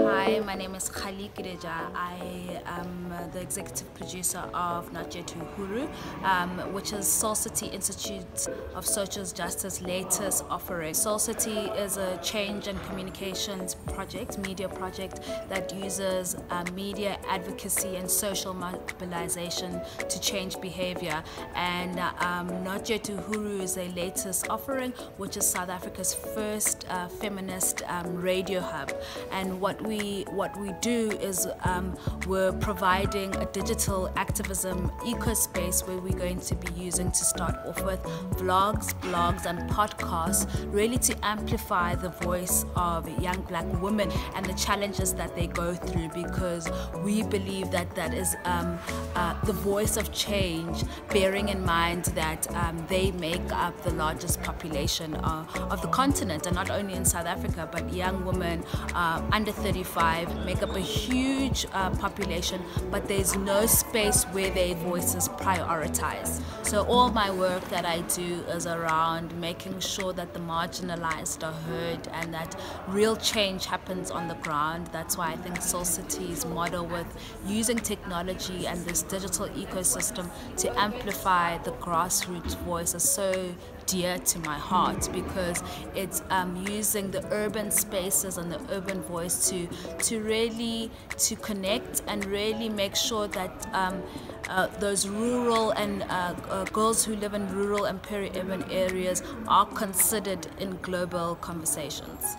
Hi, my name is Khalik Reja. I am the executive producer of Najetu Huru, um, which is Soul City Institute of Social Justice latest offering. Soul City is a change and communications project, media project that uses uh, media advocacy and social mobilization to change behavior. And um, Najetu Huru is a latest offering, which is South Africa's first uh, feminist um, radio hub. And what we we what we do is um, we're providing a digital activism ecospace where we're going to be using to start off with vlogs, blogs, and podcasts, really to amplify the voice of young black women and the challenges that they go through because we believe that that is um, uh, the voice of change, bearing in mind that um, they make up the largest population uh, of the continent, and not only in South Africa, but young women uh, under 35 make up a huge uh, population, but there's no space where their voices prioritize. So all my work that I do is around making sure that the marginalized are heard and that real change happens on the ground. That's why I think Soul City's model with using technology and this digital ecosystem to amplify the grassroots voice is so dear to my heart because it's um, using the urban spaces and the urban voice to to really to connect and really make sure that um, uh, those rural and uh, uh, girls who live in rural and peri-urban areas are considered in global conversations.